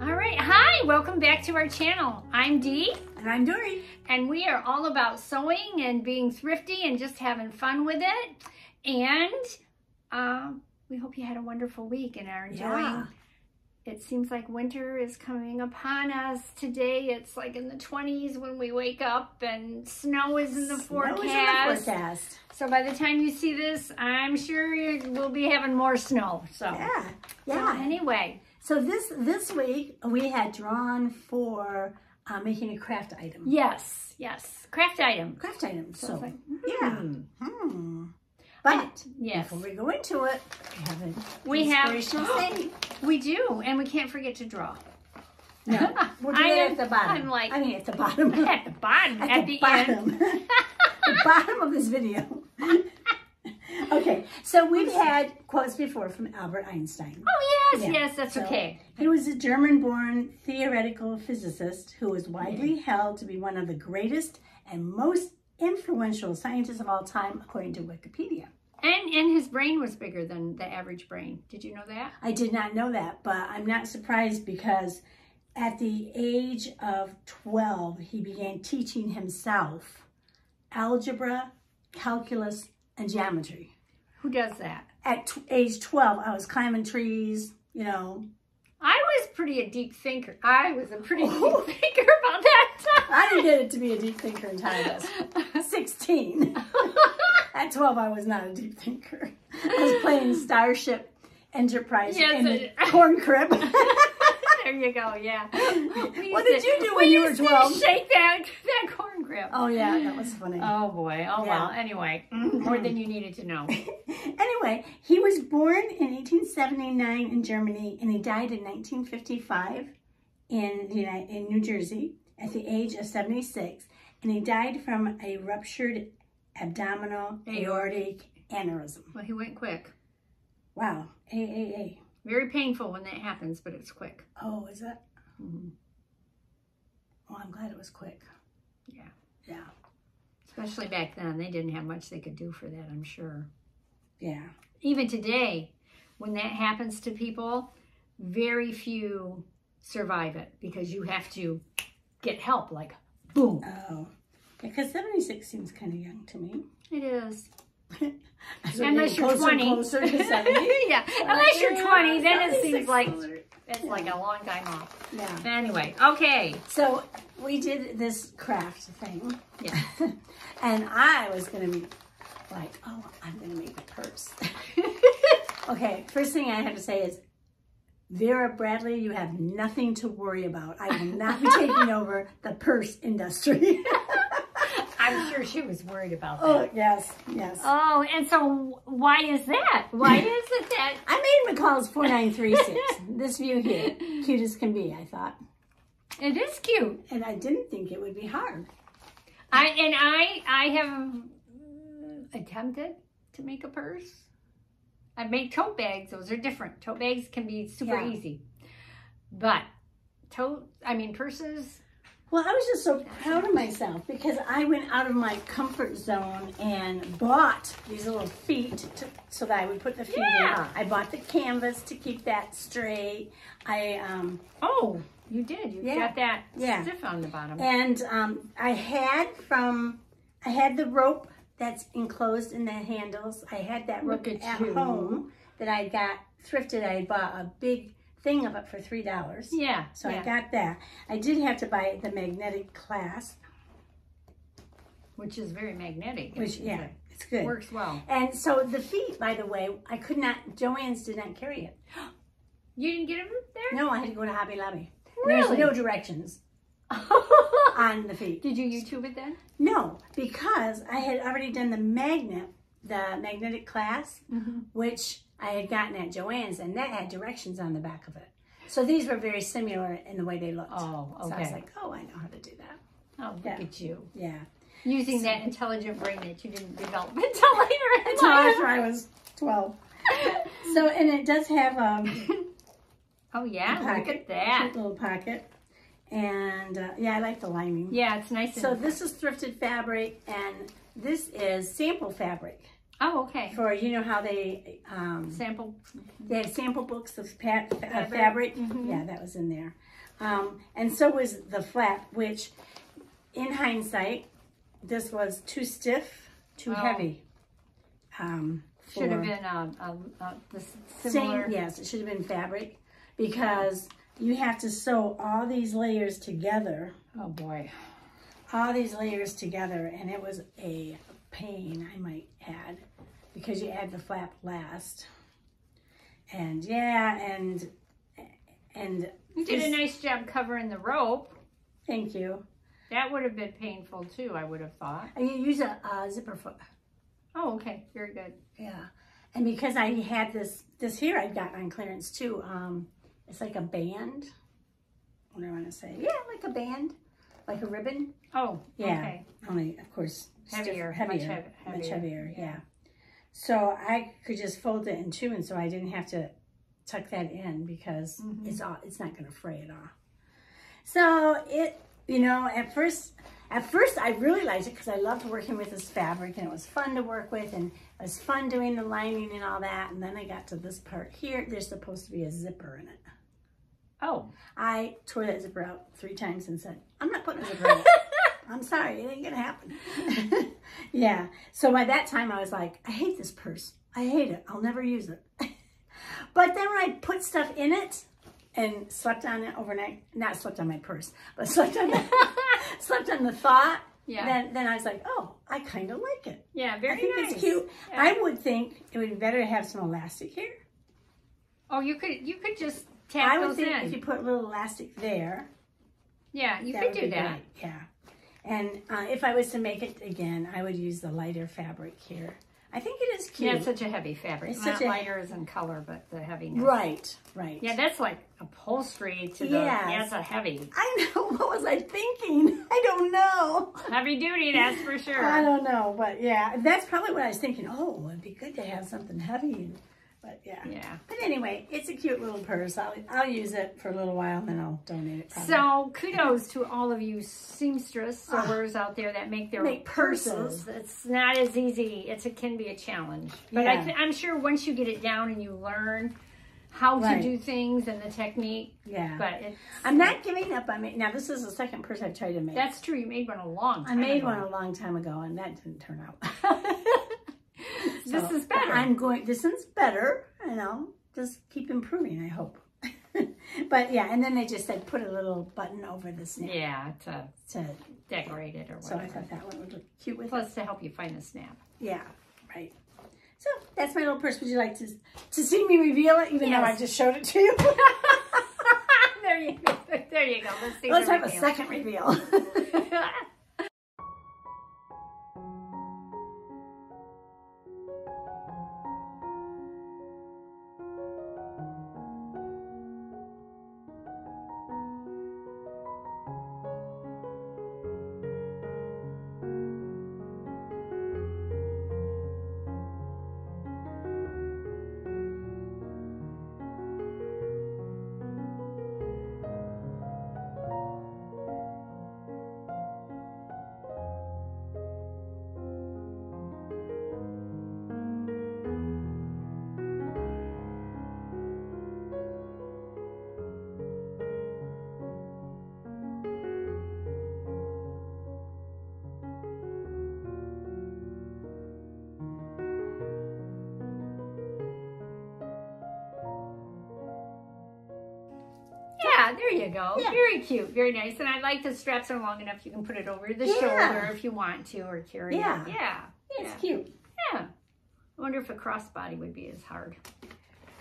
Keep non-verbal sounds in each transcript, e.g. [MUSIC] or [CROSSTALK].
All right, hi, welcome back to our channel. I'm Dee, And I'm Dory. and we are all about sewing and being thrifty and just having fun with it. And um, we hope you had a wonderful week and are enjoying. Yeah. It seems like winter is coming upon us today. It's like in the 20s when we wake up, and snow is in the Snow is in the forecast. forecast. So by the time you see this, I'm sure we'll be having more snow. So, Yeah. so Yeah. anyway, So this this week we had drawn for uh, making a craft item. yes, yes, craft item. Craft item. So So, like, yeah. hmm. But Yes. before we go into it, we have an We have-. [GASPS] We do, and we can't forget to draw. No, [LAUGHS] we'll do I am- at the bottom. I'm like- I mean, at the bottom. [LAUGHS] At the bottom, at, at, the, the, bottom. end. [LAUGHS] the bottom of this video. okay, so we've had quotes before from Albert Einstein. Oh yes, Yeah, yes, that's so- okay. He was a German-born theoretical physicist who was widely held to be one of the greatest and most influential scientists of all time, according to Wikipedia. And and his brain was bigger than the average brain. Did you know that? I did not know that, but I'm not surprised because at the age of 12, he began teaching himself algebra, calculus, and geometry. Who does that? At t- age 12, I was climbing trees, you know. Was pretty a deep thinker. I was a pretty Oh. deep thinker about that time. I didn't get it to be a deep thinker until I was 16. [LAUGHS] At 12, I was not a deep thinker. I was playing Starship Enterprise Yes, in the [LAUGHS] corn crib. there you go. Yeah. What did you do when you were used to 12? Shake that that corn crib. oh, yeah, that was funny. Oh boy. Oh Yeah. well. Anyway, [CLEARS THROAT] more than you needed to know. [LAUGHS] Anyway, he was born in 1879 in Germany and he died in 1955 in United, in New Jersey at the age of 76. And he died from a ruptured abdominal aortic aneurysm. Well, he went quick. Wow, AAA. Very painful when that happens, but it's quick. Oh, is that? Mhm. Well, I'm glad it was quick. Yeah. Especially back then, they didn't have much they could do for that. I'm sure. yeah. Even today, when that happens to people, very few survive it because you have to get help. Like, boom. Oh, because 76 seems kind of young to me. It is. [LAUGHS] As we're Unless you're closer 20. Closer to 70. [LAUGHS] yeah. Uh, unless you're 20, then it seems like closer. It's like a long time off. Yeah. Anyway, okay. So we did this craft thing, Yeah. [LAUGHS] and I was gonna be like, "Oh, I'm gonna make a purse." [LAUGHS] okay, first thing I have to say is, Vera Bradley, you have nothing to worry about. I will not be [LAUGHS] taking over the purse industry. I'm sure she was worried about oh, that. oh yes, yes. Oh, and so why is that? Why [LAUGHS] is it that? I made McCall's four nine three six. This view here, cute as can be. I thought, It is cute. and I didn't think it would be hard. I and I I have attempted to make a purse. I make tote bags. Those are different. Tote bags can be super Yeah. easy, but tote. I mean purses. Well, I was just so proud of myself because I went out of my comfort zone and bought these little feet to, so that I would put the feet Yeah. in. I bought the canvas to keep that straight. I um, Oh, you did. You Yeah. got that Yeah. stiff on the bottom. and um, I had from I had the rope that's enclosed in the handles. I had that rope Look at at home that I got thrifted. I bought a big thing of it for three dollars. yeah. So yeah. I got that. I did have to buy the magnetic clasp, which is very magnetic. which yeah, it it's good. works well. And so the feet, by the way, I could not, JoAnn's did not carry it. [GASPS] You didn't get them there. No, I had to go to Hobby Lobby. And There's no directions [LAUGHS] on the feet. Did you YouTube it then? No, because I had already done the magnet, the magnetic clasp, Mm-hmm. which I had gotten at JoAnn's, and that had directions on the back of it. So these were very similar in the way they looked. Oh, okay. So I was like, oh, I know how to do that. Oh, look Yeah. at you. Yeah. Using that intelligent brain that you didn't develop [LAUGHS] until later in Until life. I was 12. So, and it does have um, [LAUGHS] Oh yeah, look at that. Little pocket. And uh, yeah, I like the lining. Yeah, it's nice. So this is thrifted fabric and this is sample fabric oh, okay. for, you know how they, um, Sample. they have sample books of pat, uh, Fabric. fabric. Mhm. Yeah, that was in there. Um, and so was the flap, which in hindsight, this was too stiff, too Oh. heavy. Um, Should have been um, uh, the similar. Same, yes, it should have been fabric because you have to sew all these layers together, Oh boy. all these layers together, and it was a pain, I might add, because you add the flap last. And yeah, and and You did a nice job covering the rope. thank you. That would have been painful too, I would have thought. And you use a, zipper foot. Oh, okay. Very good. Yeah, and because I had this this here, I got on clearance too. Um, it's like a band. What do I want to say? Yeah, like a band, like a ribbon. Oh, Yeah. okay. Only, of course, stiff- Heavier, much heavier, heav- much heavier, heavier. yeah. Yeah. So I could just fold it in two, and so I didn't have to tuck that in because Mhm. it's all it's not going to fray at all. So it, you know, at first, at first I really liked it because I loved working with this fabric, and it was fun to work with, and it was fun doing the lining and all that. And then I got to this part here. There's supposed to be a zipper in it. Oh. I tore that zipper out three times and said, I'm not putting a zipper in [LAUGHS] it. I'm sorry, it ain't gonna happen. [LAUGHS] yeah. So by that time I was like, I hate this purse. I hate it. I'll never use it. [LAUGHS] but then when I put stuff in it and slept on it overnight, not slept on my purse, but [LAUGHS] slept on the, slept on the thought, Yeah. then then I was like, oh, I kind of like it. yeah, very I think nice. it's cute. Yeah. I would think it would be better to have some elastic here. Oh, you could you could just tap I would think in. if you put a little elastic there, yeah, you could do that. great, Yeah. And uh, if I was to make it again, I would use the lighter fabric here. I think it is Yeah, cute. it's such a heavy fabric. It's Not lighter as in color, but the heaviness. right, right. Yeah, that's like upholstery to the. Yes. Yeah, it's a heavy, I know. [LAUGHS] What was I thinking? I don't know. heavy duty. That's for [LAUGHS] sure. I don't know, but yeah, that's probably what I was thinking. Oh, it'd be good to have something heavy. But yeah. Yeah. But anyway, it's a cute little purse. I'll, I'll use it for a little while, and then I'll donate it. Probably. So kudos to all of you seamstress sewers out there that make their Ah. Make purses. purses. It's not as easy. It's it can be a challenge, but Yeah. I I'm sure once you get it down and you learn how Right. to do things and the technique, yeah. but I'm not giving up on it. Now, this is the second purse I've tried to make. That's true. You made one a long I made ago. one a long time ago, and that didn't turn out. [LAUGHS] this is better. I'm going. This one's better, and I'll just keep improving. I hope. [LAUGHS] but yeah, and then they just said put a little button over the snap yeah, to to. decorate it or So I thought that one would look cute with it. Plus to help you find the snap. Yeah, right. So that's my little purse. Would you like to to see me reveal it, even though I just showed it to you? [LAUGHS] there you go. There you go. Let's see. Let's have a second reveal. [LAUGHS] Yeah, there you go. Yeah. Very cute, very nice. And I like the straps are long enough you can put it over the Yeah. shoulder if you want to or carry Yeah. it. Yeah. it's yeah. cute. Yeah. I wonder if a crossbody would be as hard.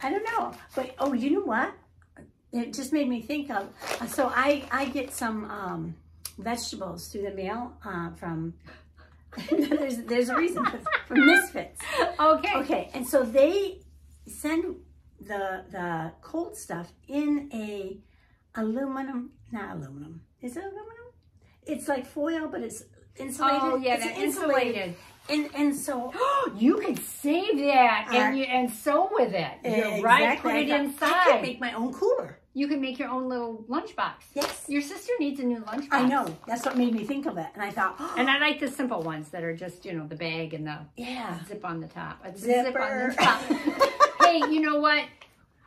I don't know, but oh, you know what? It just made me think of. So I I get some um, vegetables through the mail uh, from. [LAUGHS] there's there's a reason for, from Misfits. [LAUGHS] Okay. Okay, and so they send the the cold stuff in a aluminum, not aluminum. Is it aluminum? It's like foil, but it's insulated. Oh yeah, It's that insulated. And and so [GASPS] you could save that Uh, and you and sew with it. You're right. Put it I thought, I inside. make my own cooler. you can make your own little lunchbox. Yes. Your sister needs a new lunchbox. I know. That's what made me think of it. And I thought, [GASPS] And I like the simple ones that are just, you know, the bag and the yeah. zip on the top. A zip on the [LAUGHS] top. hey, you know what?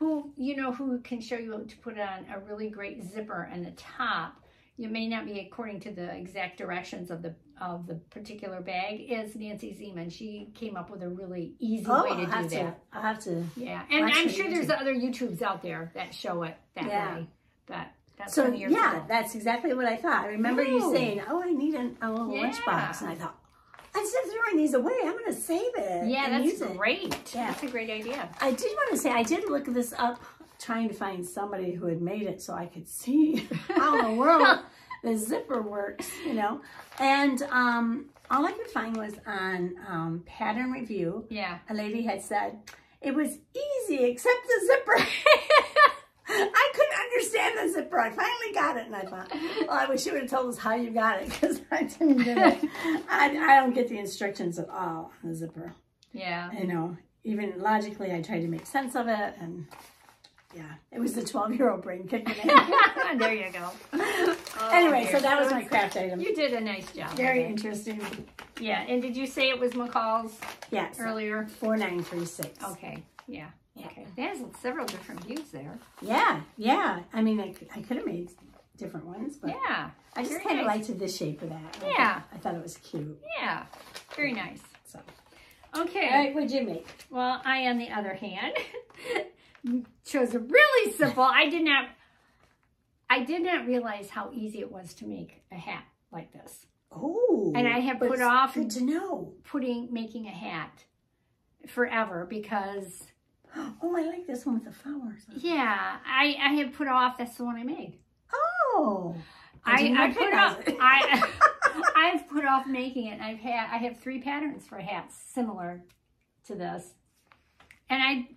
Who you know who can show you to put on a really great zipper on the top? You may not be according to the exact directions of the of the particular bag. Is Nancy Zieman? She came up with a really easy Oh, way to do have that. to. I'll have to. Yeah, and I'm sure there's YouTube. other YouTubes out there that show it that Yeah. way. But that's So yeah, ago. that's exactly what I thought. I remember you Oh. saying, "Oh, I need an, a little Yeah. lunchbox," and I thought, instead of throwing these away, I'm going to save it. Yeah, that's great. Yeah. That's a great idea. I did want to say I did look this up, trying to find somebody who had made it so I could see [LAUGHS] how in the world the zipper works, you know. And um, all I could find was on um, Pattern Review. Yeah. A lady had said it was easy except the zipper. [LAUGHS] I couldn't understand the zipper. I finally got it, and I thought, well, I wish you would have told us how you got it because [LAUGHS] I didn't get [LAUGHS] it. I, I don't get the instructions at all on the zipper Yeah. you know, even logically, I tried to make sense of it, and yeah, it was the 12 year old brain kicking in. [LAUGHS] there you go. Oh, anyway, so that was my craft item. You did a nice job. Very interesting. Yeah, and did you say it was McCall's Yes, earlier? 4936. Okay, yeah. Okay. There's several different views there. Yeah, yeah. I mean, I, I could have made different ones, but Yeah. I just kind of nice. liked the shape of that. I Yeah. I thought it was cute. Yeah. Very nice. So, Okay. all right, what'd you make? Well, I, on the other hand, [LAUGHS] chose a really simple. I did not. I did not realize how easy it was to make a hat like this. Oh, And I have put off- Good to know. Putting making a hat forever because [GASPS] Oh, I like this one with the flowers. yeah, I I have put off. That's the one I made. Oh, I, didn't I put off. [LAUGHS] I [LAUGHS] I've put off making it. I've had I have three patterns for hats similar to this, and I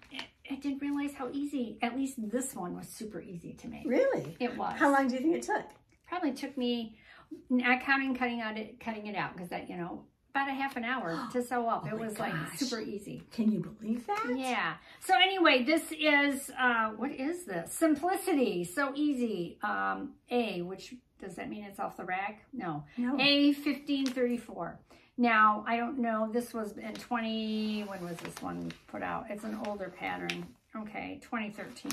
I didn't realize how easy. At least this one was super easy to make. really? It was. How long do you think it took? Probably took me not counting cutting out it cutting it out because that you know about a half an hour [GASPS] to sew up. Oh it was like super easy. Can you believe that? Yeah. So anyway, this is uh, what is this? Simplicity. So easy. Um, A, which does that mean it's off the rack? No. No. A fifteen thirty four. Now I don't know. This was in twenty. When was this one put out? It's an older pattern. Okay, twenty thirteen.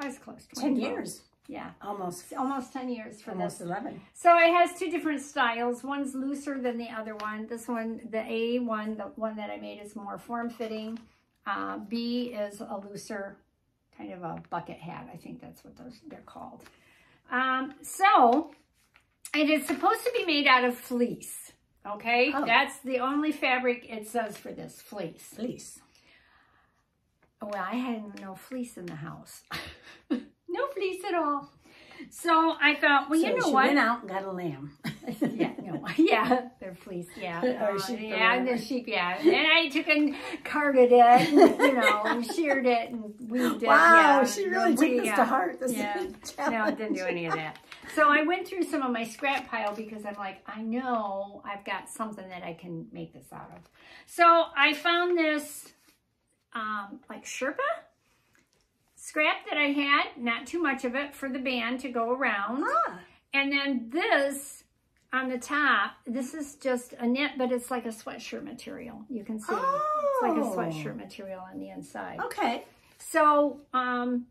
I was close. 10 2012. years. Yeah, Almost. almost ten years for Almost this. 11. So it has two different styles. One's looser than the other one. This one, the A one, the one that I made is more form-fitting. Uh, B is a looser, kind of a bucket hat. I think that's what those they're called. Um, so it is supposed to be made out of fleece. Okay, Oh. that's the only fabric it says for this fleece. Fleece. Well, I had no fleece in the house. [LAUGHS] no fleece at all. So I thought, well, so you know she what? went out and got a lamb. [LAUGHS] yeah, no, [LAUGHS] [LAUGHS] yeah, they're fleece, yeah, Or Uh, yeah, the sheep, yeah. And I took and carded it, and, you know, and sheared it and weaved it. Wow, yeah, she really we- took this yeah. to heart. This Yeah. No, I didn't do any of that. So I went through some of my scrap pile because I'm like, I know I've got something that I can make this out of. So I found this, um, like Sherpa scrap that I had, not too much of it for the band to go around. And then this on the top, this is just a knit, but it's like a sweatshirt material. You can see it's like a Oh. sweatshirt material on the inside. okay. So um,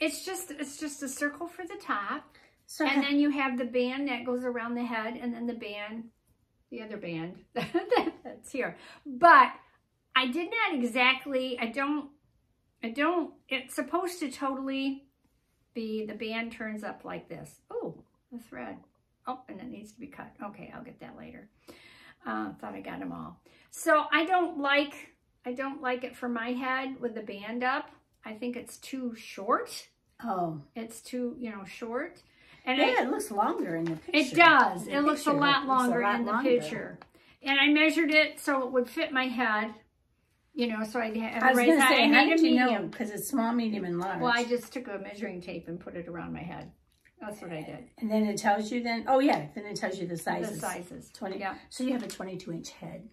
it's just it's just a circle for the top, So and then you have the band that goes around the head, and then the band, the other band [LAUGHS] that's here. But I did not exactly. I don't. I don't. It's supposed to totally be the band turns up like this. Oh, the thread. Oh, and it needs to be cut. Okay, I'll get that later. Uh, thought I got them all. So I don't like. I don't like it for my head with the band up. I think it's too short. oh, It's too, you know, short. And yeah, I, it looks longer in the picture. it does. In It looks a picture, lot it looks a longer lot in the longer. picture. And I measured it so it would fit my head, you know, so I'd have I was going to say, I how did you know? Because it's small, medium, and large. Well, I just took a measuring tape and put it around my head. That's what I did. And then it tells you then, oh yeah, then it tells you the sizes. The sizes. 20. Yeah. So you have a 22 inch head.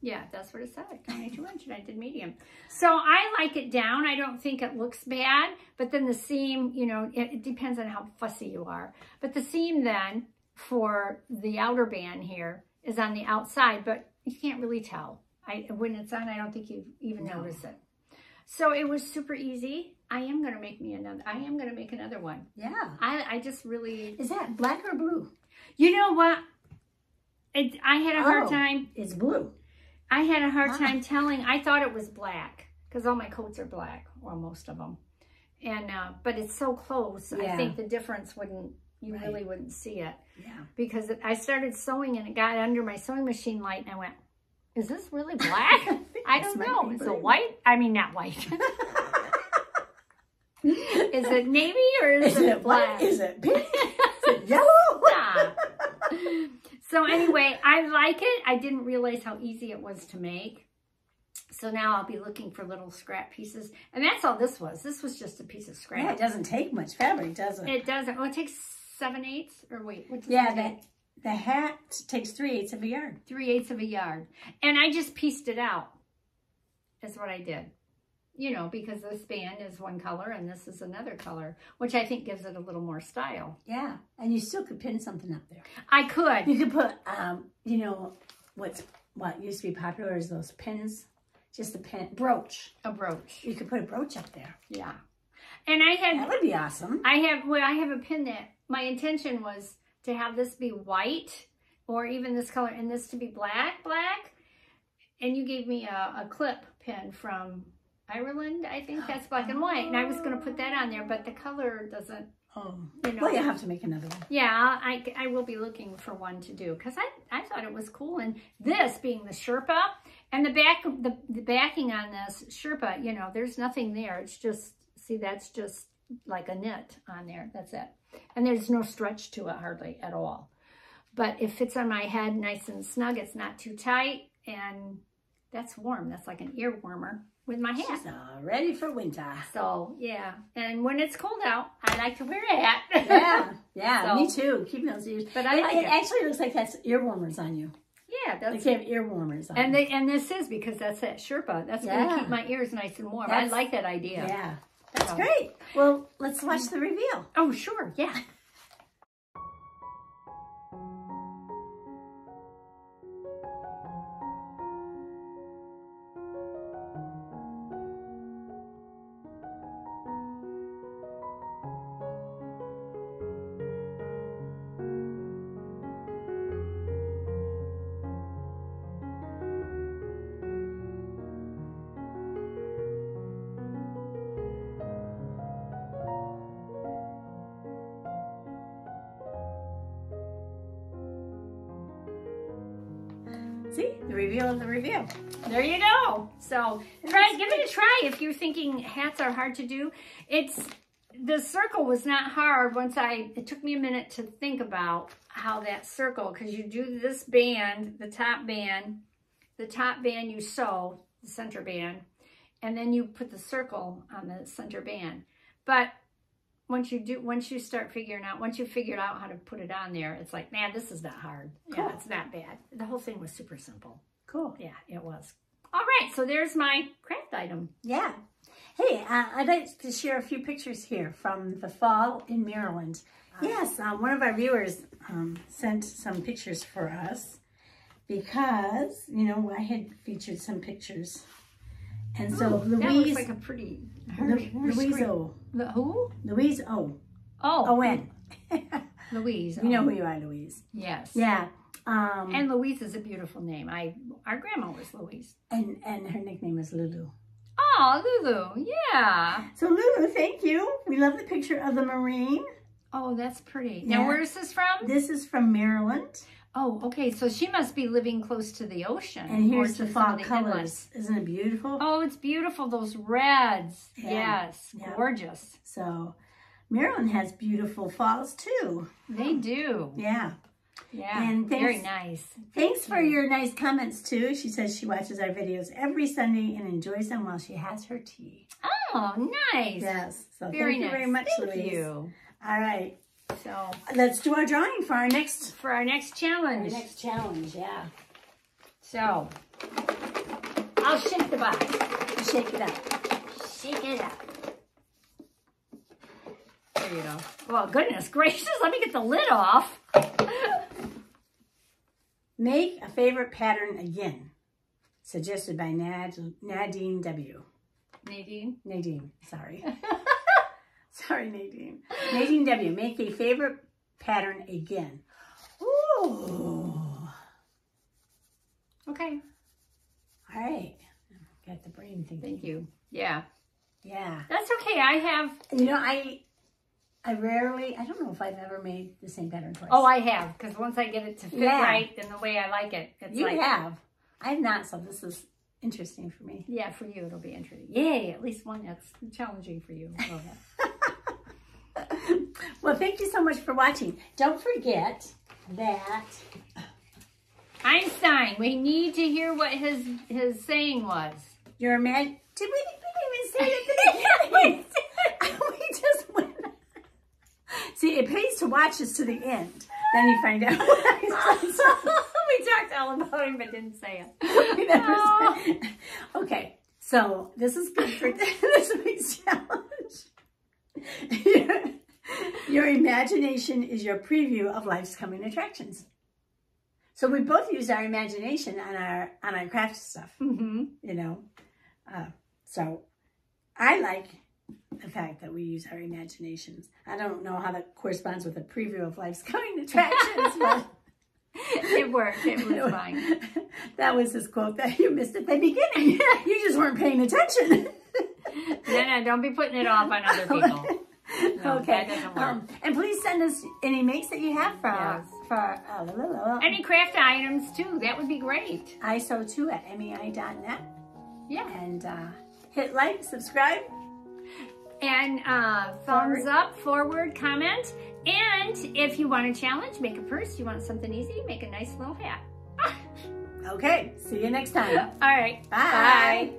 Yeah, that's what it said, 22 inch, and I did medium. So I like it down. I don't think it looks bad, but then the seam, you know, it, it depends on how fussy you are. But the seam then for the outer band here is on the outside, but you can't really tell. I When it's on, I don't think you even No. notice it. So it was super easy. I am going to make me another, I am going to make another one. Yeah. I, I just really, Is that black or blue? you know what? It, I had a hard Oh. time It's blue. I had a hard Ah. time telling. I thought it was black because all my coats are black, or most of them. And uh, but it's so close. I think the difference wouldn't. You Right. really wouldn't see it Yeah. because it, I started sewing and it got under my sewing machine light, and I went, "Is this really black? [LAUGHS] I This don't know. Is it white? I mean, not white. [LAUGHS] is it navy or is, Is it black? white? Is it pink? [LAUGHS] Is it yellow? Stop. so anyway, I like it. I didn't realize how easy it was to make. So now I'll be looking for little scrap pieces. And that's all this was. This was just a piece of Yeah, scrap. it doesn't take much fabric, does it? It doesn't. Oh, it takes seven eighths or wait, what does yeah, it the, hat takes three eighths of a yard. Three eighths of a yard. And I just pieced it out. Is what I did. You know, because this band is one color and this is another color, which I think gives it a little more style. Yeah, and you still could pin something up there. I could. You could put, um, you know, what's what used to be popular is those pins, just a pin brooch. A brooch. You could put a brooch up there. Yeah. And I had That would be awesome. I have well, I have a pin that my intention was to have this be white or even this color and this to be black, black. And you gave me a, a clip pin from Ireland, I think that's black and white. And I was going to put that on there, but the color doesn't, Oh, you know. well, you have to make another one. Yeah, I, I will be looking for one to do because I, I thought it was cool. And this being the Sherpa and the back, the, the backing on this Sherpa, you know, there's nothing there. It's just, see, that's just like a knit on there. That's it. And there's no stretch to it hardly at all. But it fits on my head nice and snug. It's not too tight. And that's warm. That's like an ear warmer with my hat. She's all ready for winter. So, yeah. And when it's cold out, I like to wear a hat. Yeah, [LAUGHS] yeah, So- me too. Keeping those ears. But I it, like it it. actually looks like that's ear warmers on you. Yeah, that's you have ear warmers on. And they and this is because that's that Sherpa. That's gonna keep my ears nice and warm. I like that idea. yeah, that's So- great. Well, let's watch the reveal. Oh, sure. Yeah. It a try if you're thinking hats are hard to do. It's the circle was not hard once I. It took me a minute to think about how that circle because you do this band, the top band, the top band you sew the center band, and then you put the circle on the center band. But once you do, once you start figuring out, once you figured out how to put it on there, it's like, man, this is not hard. Cool. Yeah, it's not bad. The whole thing was super simple. Cool. Yeah, it was. All right, so there's my craft item. Yeah. Hey, uh, I'd like to share a few pictures here from the fall in Maryland. Yes, um, one of our viewers um, sent some pictures for us because, you know, I had featured some pictures. And so Ooh, that Louise, looks like a pretty. Louise? O. The, who? Louise O. Oh, O-N. [LAUGHS] Louise. you know oh, who you are, Louise. Yes. Yeah. Um, And Louise is a beautiful name. I our grandma was Louise. and, and her nickname is Lulu. Oh, Lulu. Yeah. So Lulu, thank you. We love the picture of the Marine. Oh, that's pretty. Yeah. Now, where is this from? This is from Maryland. Oh, okay. So she must be living close to the ocean. And here's the fall colors. Isn't it beautiful? Oh, it's beautiful. Those reds. Yeah. Yes. Yeah. Gorgeous. So Maryland has beautiful falls too. They do. Yeah. Yeah. And Very thanks- nice. Thanks for you. your nice comments too. She says she watches our videos every Sunday and enjoys them while she has her tea. Oh, nice. Yes. So Very thank you nice. very much, Thank Louise. you. All right. So Let's do our drawing for our next for our next our challenge. next challenge. Yeah, So I'll shake the box. shake it up. Shake it up. There you go. Well, goodness gracious, let me get the lid off. [LAUGHS] Make a favorite pattern again. Suggested by Nad- Nadine W. Nadine. Nadine, sorry. [LAUGHS] sorry, Nadine. Nadine W. Make a favorite pattern again. Ooh. Okay. All right. Got the brain thing. Thank you. Yeah. Yeah. That's okay. I have, You know, I I rarely, I don't know if I've ever made the same pattern twice. oh, I have. Because once I get it to fit Yeah. right and the way I like it, it's you like, have. I have not, so this is interesting for me. yeah, for you, it'll be interesting. Yay, at least one that's challenging for you. [LAUGHS] Well, thank you so much for watching. Don't forget that Einstein, we need to hear what his his saying was. your man. Did we, we didn't even say it at the [LAUGHS] beginning? [LAUGHS] we just went. See, it pays to watch us to the end. Then you find out [LAUGHS] [LAUGHS] we talked all about him, but didn't say it. [LAUGHS] Oh. said- Okay, so this is good for this week's challenge. Your, your imagination is your preview of life's coming attractions. So we both use our imagination on our on our craft stuff, Mm-hmm. you know. Uh, so I like the fact that we use our imaginations. I don't know how that corresponds with a preview of life's coming attractions, but [LAUGHS] It worked. It was [LAUGHS] fine. that was his quote that you missed at the beginning. [LAUGHS] you just weren't paying attention. No, no, don't be putting it off on other people. No, okay. Um, and please send us any makes that you have for Yes. for uh. Any craft items too, that would be great. I ISO2 at mei.net. Yeah. And uh, hit like, subscribe. And uh, thumbs up, forward, comment. And if you want a challenge, make a purse. You want something easy, make a nice little hat. [LAUGHS] Okay. See you next time. [LAUGHS] All right. Bye. Bye.